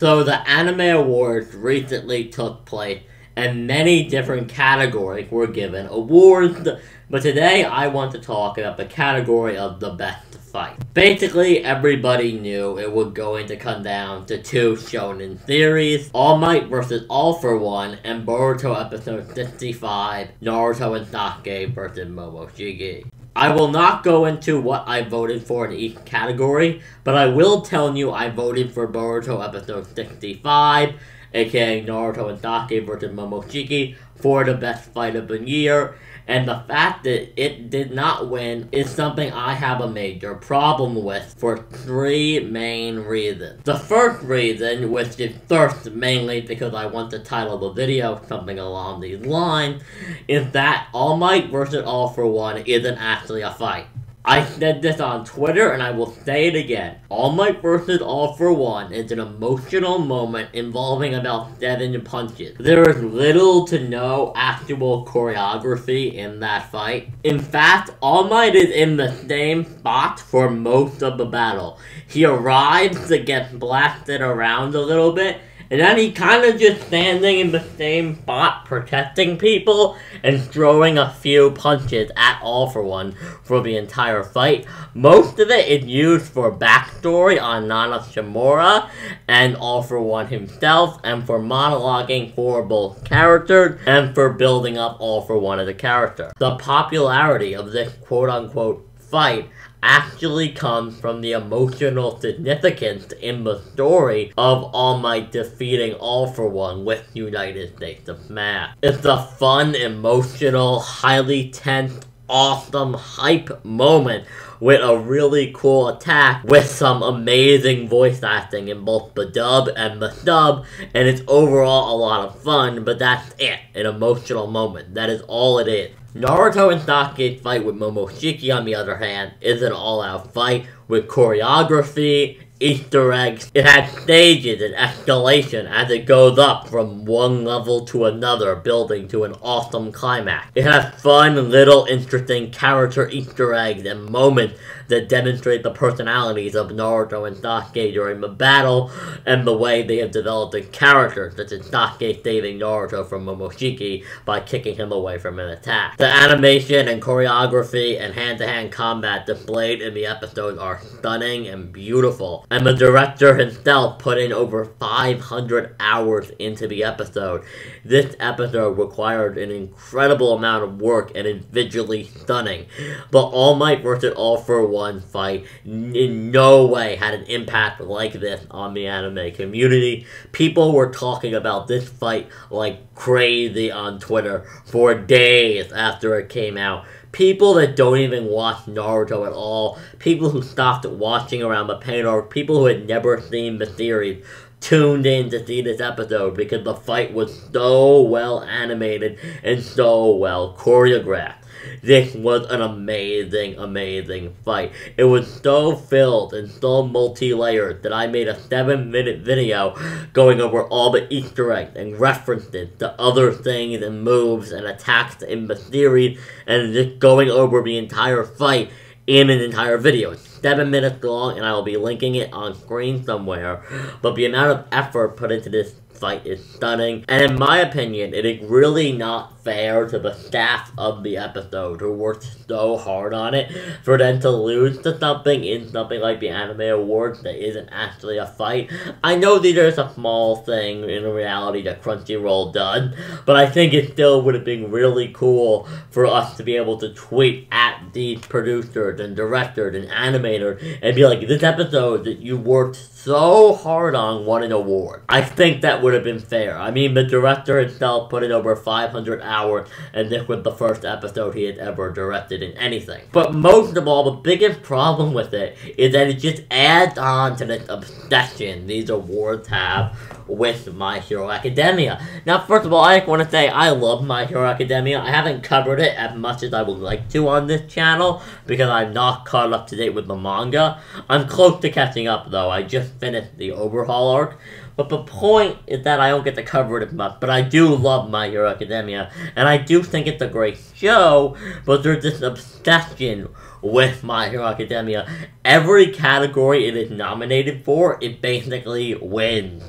So the Anime Awards recently took place and many different categories were given awards, but today I want to talk about the category of the best fight. Basically, everybody knew it was going to come down to two shonen series, All Might versus All for One, and Boruto episode 65, Naruto and Sasuke vs. Momoshiki. I will not go into what I voted for in each category, but I will tell you I voted for Boruto episode 65, aka Naruto and Sasuke versus Momoshiki, for the best fight of the year, and the fact that it did not win is something I have a major problem with for three main reasons. The first reason, which is first mainly because I want to title of the video something along these lines, is that All Might versus All for One isn't actually a fight. I said this on Twitter and I will say it again. All Might vs. All for One is an emotional moment involving about seven punches. There is little to no actual choreography in that fight. In fact, All Might is in the same spot for most of the battle. He arrives to get blasted around a little bit and then he kind of just standing in the same spot protecting people and throwing a few punches at All For One for the entire fight. Most of it is used for backstory on Nana Shimura and All For One himself and for monologuing for both characters and for building up All For One as a character. The popularity of this quote-unquote fight actually comes from the emotional significance in the story of All Might defeating All For One with United States of Smash. It's a fun, emotional, highly tense, awesome, hype moment with a really cool attack with some amazing voice acting in both the dub and the sub, and it's overall a lot of fun, but that's it, an emotional moment. That is all it is. Naruto and Sasuke's fight with Momoshiki, on the other hand, is an all-out fight with choreography, Easter eggs. It has stages and escalation as it goes up from one level to another, building to an awesome climax. It has fun, little, interesting character Easter eggs and moments that demonstrate the personalities of Naruto and Sasuke during the battle and the way they have developed a character, such as Sasuke saving Naruto from Momoshiki by kicking him away from an attack. The animation and choreography and hand-to-hand -hand combat displayed in the episode are stunning and beautiful, and the director himself put in over 500 hours into the episode. This episode required an incredible amount of work and is visually stunning, but All Might vs. All for one fight in no way had an impact like this on the anime community. People were talking about this fight like crazy on Twitter for days after it came out. People that don't even watch Naruto at all, people who stopped watching around the pain, or people who had never seen the series, tuned in to see this episode because the fight was so well animated and so well choreographed. This was an amazing, amazing fight. It was so filled and so multi-layered that I made a 7-minute video going over all the Easter eggs and references to other things and moves and attacks in the series and just going over the entire fight in an entire video. Seven minutes long, and I will be linking it on screen somewhere. But the amount of effort put into this fight is stunning, and in my opinion, it is really not fair to the staff of the episode who worked so hard on it for them to lose to something in something like the Anime Awards that isn't actually a fight. I know these are a small thing in reality that Crunchyroll does, but I think it still would have been really cool for us to be able to tweet at these producers and directors and animators and be like, this episode that you worked so hard on won an award. I think that would have been fair. I mean, the director himself put in over 500 hours, and this was the first episode he had ever directed in anything. But most of all, the biggest problem with it is that it just adds on to this obsession these awards have with My Hero Academia. Now, first of all, I want to say I love My Hero Academia. I haven't covered it as much as I would like to on this channel because I'm not caught up to date with the manga. I'm close to catching up, though. I just finished the overhaul arc. But the point is that I don't get to cover it as much, but I do love My Hero Academia, and I do think it's a great show, but there's this obsession with My Hero Academia. Every category it is nominated for, it basically wins.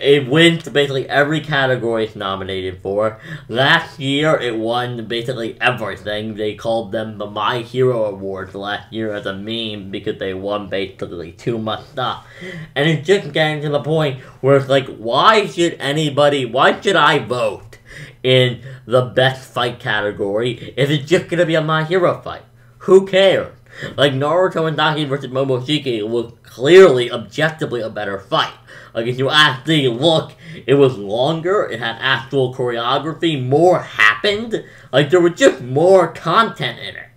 It wins basically every category it's nominated for. Last year, it won basically everything. They called them the My Hero Awards last year as a meme because they won basically too much stuff. And it's just getting to the point where it's like, why should anybody, why should I vote in the best fight category if it's just gonna be a My Hero fight? Who cares? Like Naruto and Daki versus Momoshiki was clearly, objectively a better fight. Like if you actually look, it was longer, it had actual choreography, more happened. Like there was just more content in it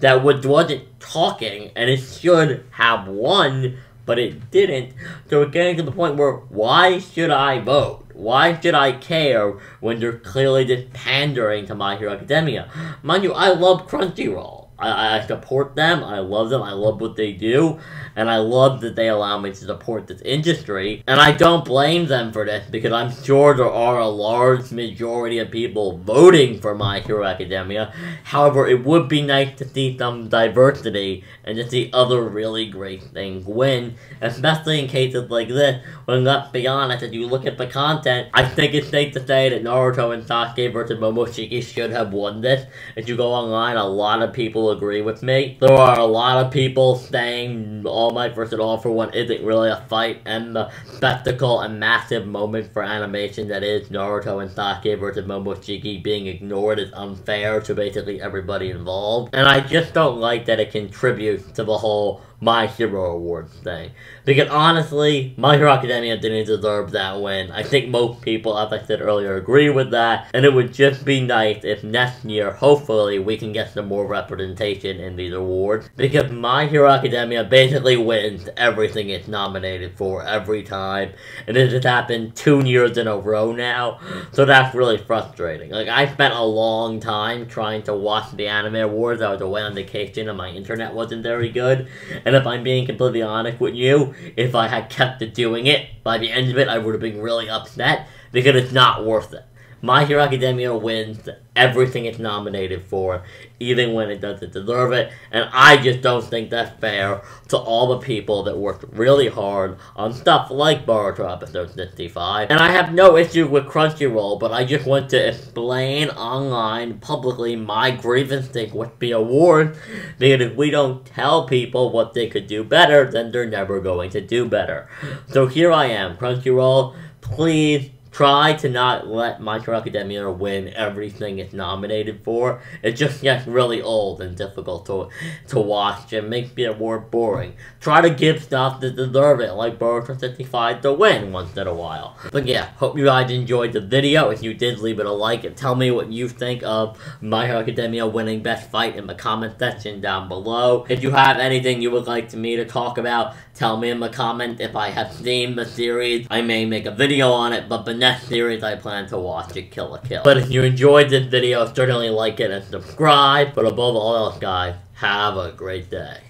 that wasn't talking, and it should have won, but it didn't. So we're getting to the point where why should I vote? Why should I care when they're clearly just pandering to My Hero Academia? Mind you, I love Crunchyroll. I, I support them. I love them. I love what they do. And I love that they allow me to support this industry. And I don't blame them for this because I'm sure there are a large majority of people voting for My Hero Academia. However, it would be nice to see some diversity and to see other really great things win. Especially in cases like this, when let's be honest, if you look at the content, I think it's safe to say that Naruto and Sasuke versus Momoshiki should have won this. If you go online, a lot of people will agree with me. There are a lot of people saying All Might vs. All for One isn't really a fight, and the spectacle and massive moment for animation that is Naruto and Sasuke versus Momoshiki being ignored is unfair to basically everybody involved. And I just don't like that it contributes to the whole my Hero Awards thing. Because honestly, My Hero Academia didn't deserve that win. I think most people, as I said earlier, agree with that. And it would just be nice if next year, hopefully, we can get some more representation in these awards. Because My Hero Academia basically wins everything it's nominated for every time. And it has happened two years in a row now. So that's really frustrating. Like, I spent a long time trying to watch the anime awards. I was away on vacation and my internet wasn't very good. And if I'm being completely honest with you, if I had kept doing it, by the end of it, I would have been really upset because it's not worth it. My Hero Academia wins everything it's nominated for, even when it doesn't deserve it, and I just don't think that's fair to all the people that worked really hard on stuff like Boruto Episode 65. And I have no issue with Crunchyroll, but I just want to explain online, publicly, my grievance thing with the award, because if we don't tell people what they could do better, then they're never going to do better. So here I am, Crunchyroll, please try to not let My Hero Academia win everything it's nominated for. It just gets really old and difficult to to watch and makes the award boring. Try to give stuff that deserve it, like Boruto 65 to win once in a while. But yeah, hope you guys enjoyed the video. If you did, leave it a like and tell me what you think of My Hero Academia winning Best Fight in the comment section down below. If you have anything you would like me to talk about, tell me in the comment. If I have seen the series, I may make a video on it, but the next series I plan to watch is Kill la Kill. But if you enjoyed this video, certainly like it and subscribe. But above all else, guys, have a great day.